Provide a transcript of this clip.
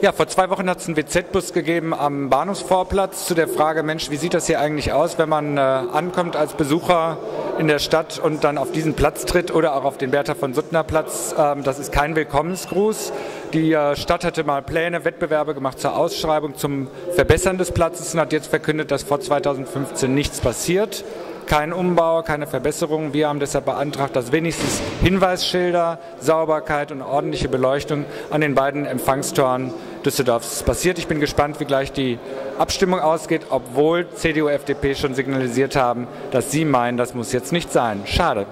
Ja, vor zwei Wochen hat es einen WZ-Bus gegeben am Bahnhofsvorplatz zu der Frage, Mensch, wie sieht das hier eigentlich aus, wenn man äh, ankommt als Besucher in der Stadt und dann auf diesen Platz tritt oder auch auf den Bertha von Suttner Platz. Ähm, das ist kein Willkommensgruß. Die äh, Stadt hatte mal Pläne, Wettbewerbe gemacht zur Ausschreibung zum Verbessern des Platzes und hat jetzt verkündet, dass vor 2015 nichts passiert kein Umbau, keine Verbesserung. Wir haben deshalb beantragt, dass wenigstens Hinweisschilder, Sauberkeit und ordentliche Beleuchtung an den beiden Empfangstoren Düsseldorfs passiert. Ich bin gespannt, wie gleich die Abstimmung ausgeht, obwohl CDU, FDP schon signalisiert haben, dass sie meinen, das muss jetzt nicht sein. Schade.